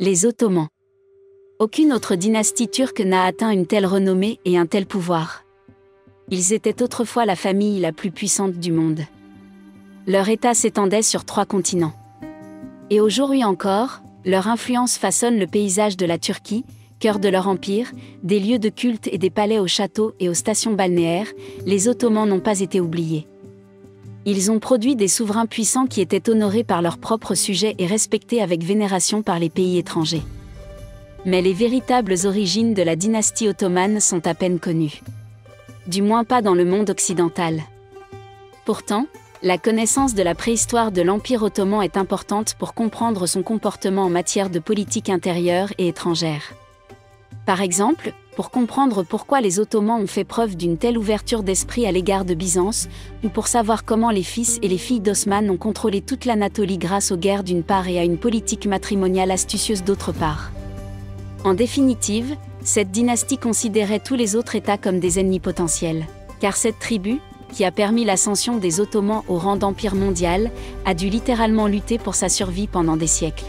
Les Ottomans. Aucune autre dynastie turque n'a atteint une telle renommée et un tel pouvoir. Ils étaient autrefois la famille la plus puissante du monde. Leur État s'étendait sur trois continents. Et aujourd'hui encore, leur influence façonne le paysage de la Turquie, cœur de leur empire, des lieux de culte et des palais aux châteaux et aux stations balnéaires, les Ottomans n'ont pas été oubliés. Ils ont produit des souverains puissants qui étaient honorés par leurs propres sujets et respectés avec vénération par les pays étrangers. Mais les véritables origines de la dynastie ottomane sont à peine connues. Du moins pas dans le monde occidental. Pourtant, la connaissance de la préhistoire de l'Empire ottoman est importante pour comprendre son comportement en matière de politique intérieure et étrangère. Par exemple, pour comprendre pourquoi les Ottomans ont fait preuve d'une telle ouverture d'esprit à l'égard de Byzance, ou pour savoir comment les fils et les filles d'Osman ont contrôlé toute l'Anatolie grâce aux guerres d'une part et à une politique matrimoniale astucieuse d'autre part. En définitive, cette dynastie considérait tous les autres États comme des ennemis potentiels. Car cette tribu, qui a permis l'ascension des Ottomans au rang d'empire mondial, a dû littéralement lutter pour sa survie pendant des siècles.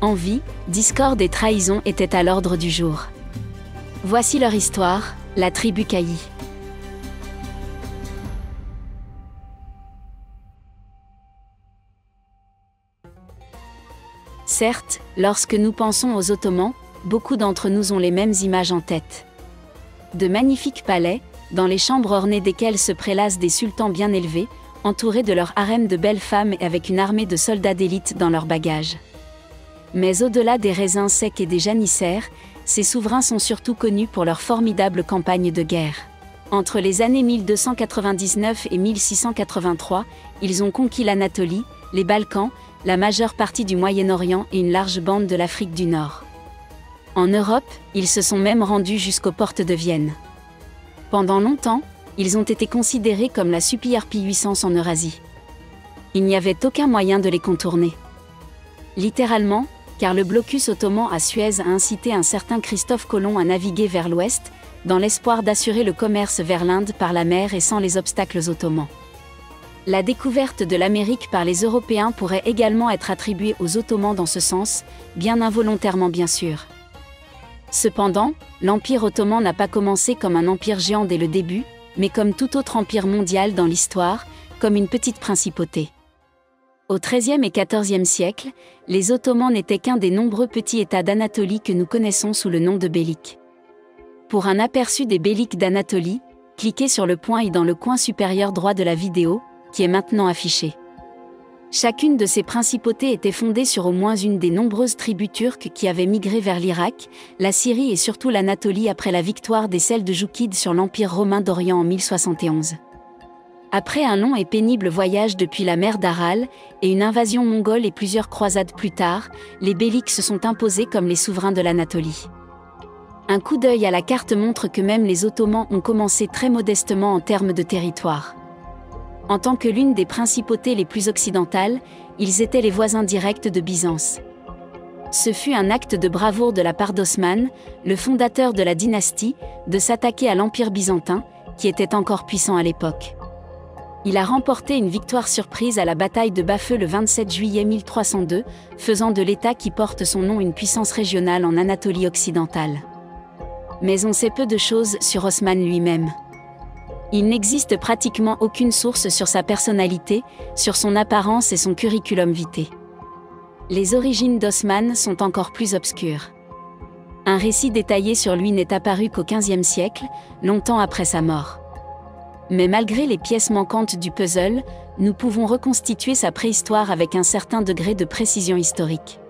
Envie, discorde et trahison étaient à l'ordre du jour. Voici leur histoire, la tribu Cailly. Certes, lorsque nous pensons aux Ottomans, beaucoup d'entre nous ont les mêmes images en tête. De magnifiques palais, dans les chambres ornées desquelles se prélassent des sultans bien élevés, entourés de leur harem de belles femmes et avec une armée de soldats d'élite dans leurs bagages. Mais au-delà des raisins secs et des janissaires, ces souverains sont surtout connus pour leur formidable campagne de guerre. Entre les années 1299 et 1683, ils ont conquis l'Anatolie, les Balkans, la majeure partie du Moyen-Orient et une large bande de l'Afrique du Nord. En Europe, ils se sont même rendus jusqu'aux portes de Vienne. Pendant longtemps, ils ont été considérés comme la supérieure puissance en Eurasie. Il n'y avait aucun moyen de les contourner. Littéralement, car le blocus ottoman à Suez a incité un certain Christophe Colomb à naviguer vers l'ouest, dans l'espoir d'assurer le commerce vers l'Inde par la mer et sans les obstacles ottomans. La découverte de l'Amérique par les Européens pourrait également être attribuée aux Ottomans dans ce sens, bien involontairement bien sûr. Cependant, l'Empire ottoman n'a pas commencé comme un empire géant dès le début, mais comme tout autre empire mondial dans l'histoire, comme une petite principauté. Au XIIIe et XIVe siècle, les Ottomans n'étaient qu'un des nombreux petits États d'Anatolie que nous connaissons sous le nom de Béliques. Pour un aperçu des Béliques d'Anatolie, cliquez sur le point i dans le coin supérieur droit de la vidéo, qui est maintenant affiché. Chacune de ces principautés était fondée sur au moins une des nombreuses tribus turques qui avaient migré vers l'Irak, la Syrie et surtout l'Anatolie après la victoire des Seljukides sur l'Empire romain d'Orient en 1071. Après un long et pénible voyage depuis la mer d'Aral, et une invasion mongole et plusieurs croisades plus tard, les Béliques se sont imposés comme les souverains de l'Anatolie. Un coup d'œil à la carte montre que même les Ottomans ont commencé très modestement en termes de territoire. En tant que l'une des principautés les plus occidentales, ils étaient les voisins directs de Byzance. Ce fut un acte de bravoure de la part d'Osman, le fondateur de la dynastie, de s'attaquer à l'Empire byzantin, qui était encore puissant à l'époque. Il a remporté une victoire surprise à la bataille de Bafeu le 27 juillet 1302, faisant de l'État qui porte son nom une puissance régionale en Anatolie occidentale. Mais on sait peu de choses sur Osman lui-même. Il n'existe pratiquement aucune source sur sa personnalité, sur son apparence et son curriculum vitae. Les origines d'Osman sont encore plus obscures. Un récit détaillé sur lui n'est apparu qu'au XVe siècle, longtemps après sa mort. Mais malgré les pièces manquantes du puzzle, nous pouvons reconstituer sa préhistoire avec un certain degré de précision historique.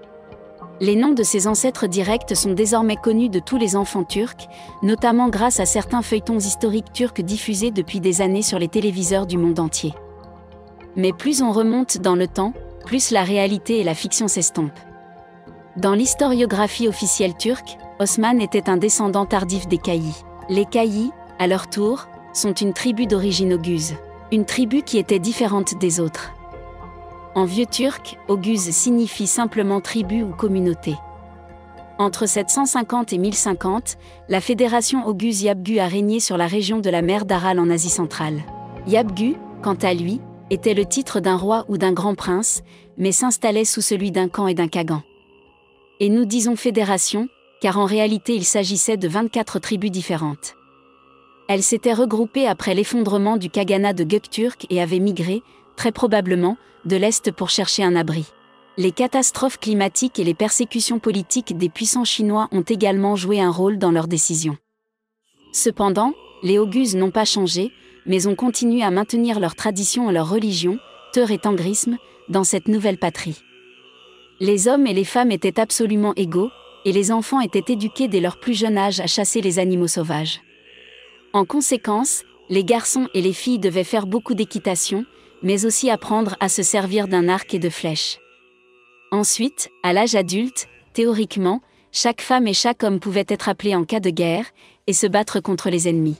Les noms de ses ancêtres directs sont désormais connus de tous les enfants turcs, notamment grâce à certains feuilletons historiques turcs diffusés depuis des années sur les téléviseurs du monde entier. Mais plus on remonte dans le temps, plus la réalité et la fiction s'estompent. Dans l'historiographie officielle turque, Osman était un descendant tardif des Caïs. Les Caïs, à leur tour, sont une tribu d'origine auguse. Une tribu qui était différente des autres. En vieux turc, Oguz signifie simplement tribu ou communauté. Entre 750 et 1050, la fédération Oguz Yabgu a régné sur la région de la mer d'Aral en Asie centrale. Yabgu, quant à lui, était le titre d'un roi ou d'un grand prince, mais s'installait sous celui d'un khan et d'un kagan. Et nous disons fédération, car en réalité il s'agissait de 24 tribus différentes. Elles s'étaient regroupées après l'effondrement du Khaganat de Gökturk et avaient migré, très probablement, de l'Est pour chercher un abri. Les catastrophes climatiques et les persécutions politiques des puissants chinois ont également joué un rôle dans leurs décisions. Cependant, les Oghuz n'ont pas changé, mais ont continué à maintenir leurs traditions et leur religion, teur et tangrisme, dans cette nouvelle patrie. Les hommes et les femmes étaient absolument égaux, et les enfants étaient éduqués dès leur plus jeune âge à chasser les animaux sauvages. En conséquence, les garçons et les filles devaient faire beaucoup d'équitation, mais aussi apprendre à se servir d'un arc et de flèches. Ensuite, à l'âge adulte, théoriquement, chaque femme et chaque homme pouvaient être appelés en cas de guerre, et se battre contre les ennemis.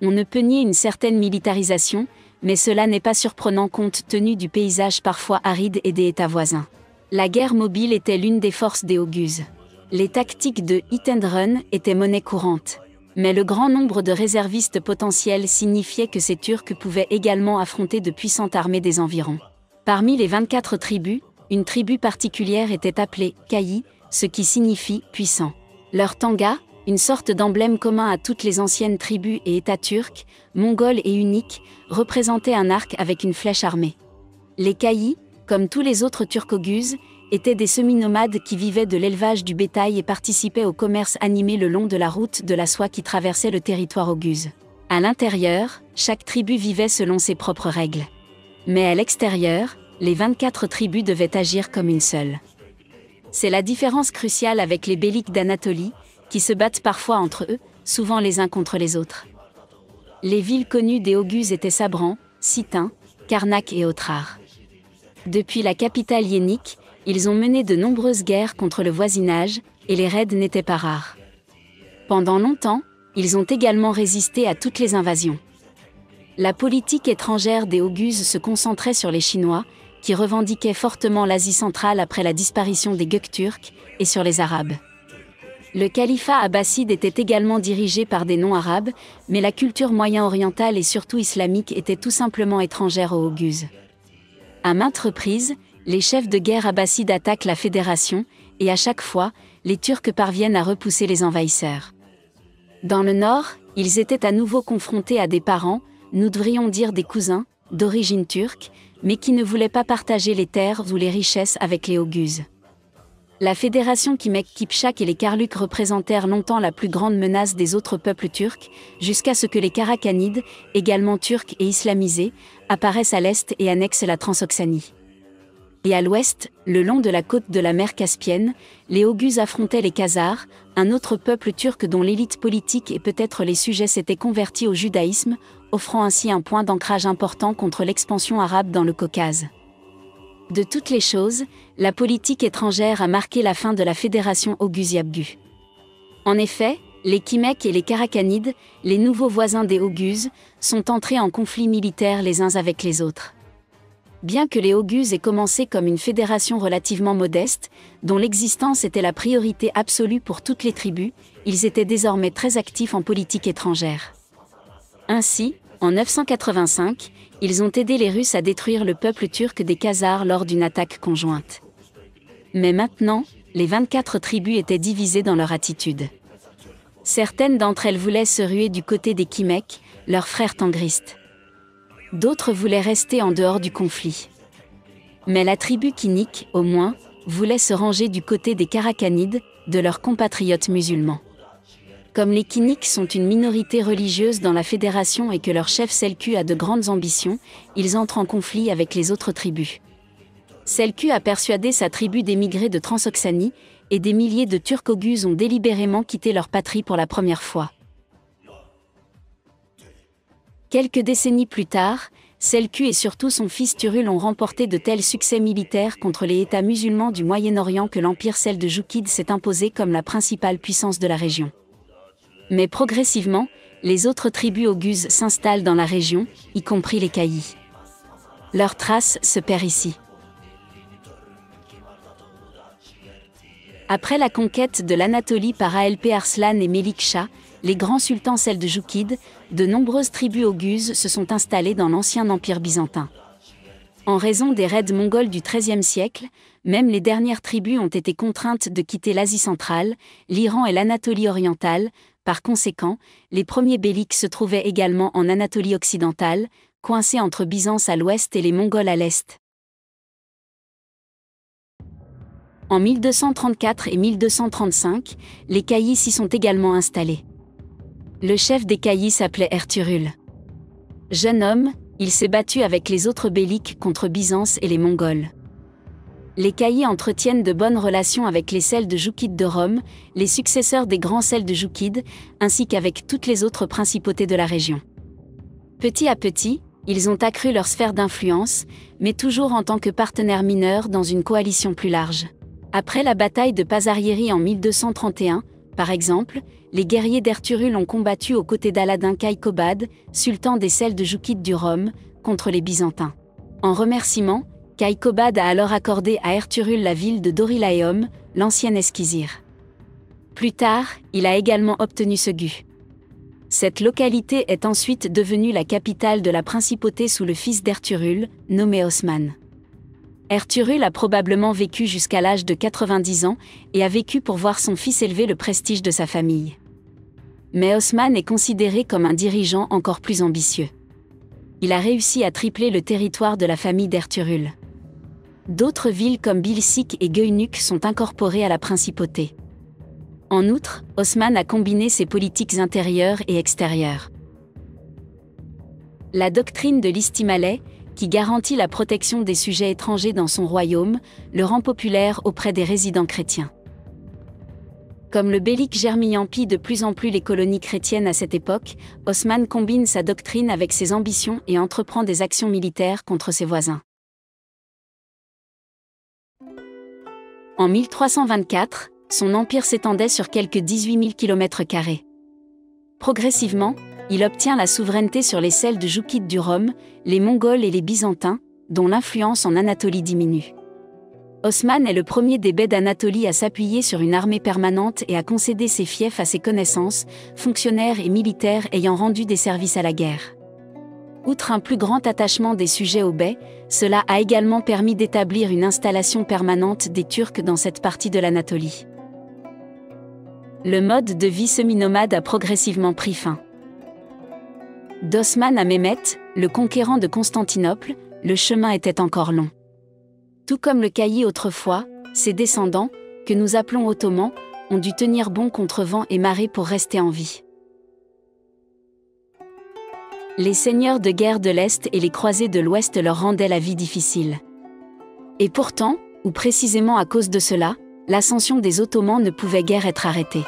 On ne peut nier une certaine militarisation, mais cela n'est pas surprenant compte tenu du paysage parfois aride et des États voisins. La guerre mobile était l'une des forces des Oghuz. Les tactiques de hit and run étaient monnaie courante. Mais le grand nombre de réservistes potentiels signifiait que ces Turcs pouvaient également affronter de puissantes armées des environs. Parmi les 24 tribus, une tribu particulière était appelée Kayi, ce qui signifie puissant. Leur tanga, une sorte d'emblème commun à toutes les anciennes tribus et États turcs, mongols et uniques, représentait un arc avec une flèche armée. Les Kayi, comme tous les autres Turcoguzes, étaient des semi-nomades qui vivaient de l'élevage du bétail et participaient au commerce animé le long de la route de la soie qui traversait le territoire oguz. À l'intérieur, chaque tribu vivait selon ses propres règles. Mais à l'extérieur, les 24 tribus devaient agir comme une seule. C'est la différence cruciale avec les béliques d'Anatolie, qui se battent parfois entre eux, souvent les uns contre les autres. Les villes connues des Oghuz étaient Sabran, Sitin, Karnak et Otrar. Depuis la capitale yénique, ils ont mené de nombreuses guerres contre le voisinage, et les raids n'étaient pas rares. Pendant longtemps, ils ont également résisté à toutes les invasions. La politique étrangère des Oghuz se concentrait sur les Chinois, qui revendiquaient fortement l'Asie centrale après la disparition des Gökturks, et sur les Arabes. Le califat abbasside était également dirigé par des non-arabes, mais la culture moyen-orientale et surtout islamique était tout simplement étrangère aux Oghuz. À maintes reprises, les chefs de guerre abbassides attaquent la fédération, et à chaque fois, les Turcs parviennent à repousser les envahisseurs. Dans le nord, ils étaient à nouveau confrontés à des parents, nous devrions dire des cousins, d'origine turque, mais qui ne voulaient pas partager les terres ou les richesses avec les Oghuz. La fédération Kimek-Kipchak et les Karluks représentèrent longtemps la plus grande menace des autres peuples turcs, jusqu'à ce que les Karakanides, également turcs et islamisés, apparaissent à l'est et annexent la Transoxanie. Et à l'ouest, le long de la côte de la mer Caspienne, les Oghuz affrontaient les Khazars, un autre peuple turc dont l'élite politique et peut-être les sujets s'étaient convertis au judaïsme, offrant ainsi un point d'ancrage important contre l'expansion arabe dans le Caucase. De toutes les choses, la politique étrangère a marqué la fin de la fédération Oghuz-Yabgu. En effet, les Kimèques et les Karakanides, les nouveaux voisins des Oghuz, sont entrés en conflit militaire les uns avec les autres. Bien que les Oghuz aient commencé comme une fédération relativement modeste, dont l'existence était la priorité absolue pour toutes les tribus, ils étaient désormais très actifs en politique étrangère. Ainsi, en 985, ils ont aidé les Russes à détruire le peuple turc des Khazars lors d'une attaque conjointe. Mais maintenant, les 24 tribus étaient divisées dans leur attitude. Certaines d'entre elles voulaient se ruer du côté des Kimèques, leurs frères tangristes. D'autres voulaient rester en dehors du conflit. Mais la tribu Kinik, au moins, voulait se ranger du côté des Karakanides, de leurs compatriotes musulmans. Comme les Kiniks sont une minorité religieuse dans la fédération et que leur chef Selku a de grandes ambitions, ils entrent en conflit avec les autres tribus. Selku a persuadé sa tribu d'émigrer de Transoxanie, et des milliers de Turcogus ont délibérément quitté leur patrie pour la première fois. Quelques décennies plus tard, Selku et surtout son fils Turul ont remporté de tels succès militaires contre les États musulmans du Moyen-Orient que l'empire Sel de s'est imposé comme la principale puissance de la région. Mais progressivement, les autres tribus auguzes s'installent dans la région, y compris les Caillis. Leur trace se perd ici. Après la conquête de l'Anatolie par Alp Arslan et Melik Shah, les grands sultans de Joukid, de nombreuses tribus auguzes se sont installées dans l'ancien empire byzantin. En raison des raids mongols du XIIIe siècle, même les dernières tribus ont été contraintes de quitter l'Asie centrale, l'Iran et l'Anatolie orientale, par conséquent, les premiers béliques se trouvaient également en Anatolie occidentale, coincés entre Byzance à l'ouest et les Mongols à l'est. En 1234 et 1235, les caillis s'y sont également installés. Le chef des caillis s'appelait Erturul. Jeune homme, il s'est battu avec les autres béliques contre Byzance et les Mongols. Les caillis entretiennent de bonnes relations avec les de Joukides de Rome, les successeurs des grands de Joukides, ainsi qu'avec toutes les autres principautés de la région. Petit à petit, ils ont accru leur sphère d'influence, mais toujours en tant que partenaires mineurs dans une coalition plus large. Après la bataille de Pasarieri en 1231, par exemple, les guerriers d'Erturul ont combattu aux côtés d'Aladin Kaikobad, sultan des de Joukid du Rhum, contre les Byzantins. En remerciement, Kaikobad a alors accordé à Erturul la ville de Dorilaeum, l'ancienne Esquizir. Plus tard, il a également obtenu ce gu. Cette localité est ensuite devenue la capitale de la principauté sous le fils d'Erturul, nommé Osman. Erturul a probablement vécu jusqu'à l'âge de 90 ans et a vécu pour voir son fils élever le prestige de sa famille. Mais Osman est considéré comme un dirigeant encore plus ambitieux. Il a réussi à tripler le territoire de la famille d'Erturul. D'autres villes comme Bilsik et Göynük sont incorporées à la principauté. En outre, Osman a combiné ses politiques intérieures et extérieures. La doctrine de l'Istimalais, qui garantit la protection des sujets étrangers dans son royaume, le rend populaire auprès des résidents chrétiens. Comme le bélique Germi emplit de plus en plus les colonies chrétiennes à cette époque, Osman combine sa doctrine avec ses ambitions et entreprend des actions militaires contre ses voisins. En 1324, son empire s'étendait sur quelques 18 000 km. Progressivement, il obtient la souveraineté sur les celles de Joukid du Rhum, les Mongols et les Byzantins, dont l'influence en Anatolie diminue. Osman est le premier des baies d'Anatolie à s'appuyer sur une armée permanente et à concéder ses fiefs à ses connaissances, fonctionnaires et militaires ayant rendu des services à la guerre. Outre un plus grand attachement des sujets aux baies, cela a également permis d'établir une installation permanente des Turcs dans cette partie de l'Anatolie. Le mode de vie semi-nomade a progressivement pris fin. D'Osman à Mehmet, le conquérant de Constantinople, le chemin était encore long. Tout comme le caillis autrefois, ses descendants, que nous appelons ottomans, ont dû tenir bon contre vent et marée pour rester en vie. Les seigneurs de guerre de l'Est et les croisés de l'Ouest leur rendaient la vie difficile. Et pourtant, ou précisément à cause de cela, l'ascension des Ottomans ne pouvait guère être arrêtée.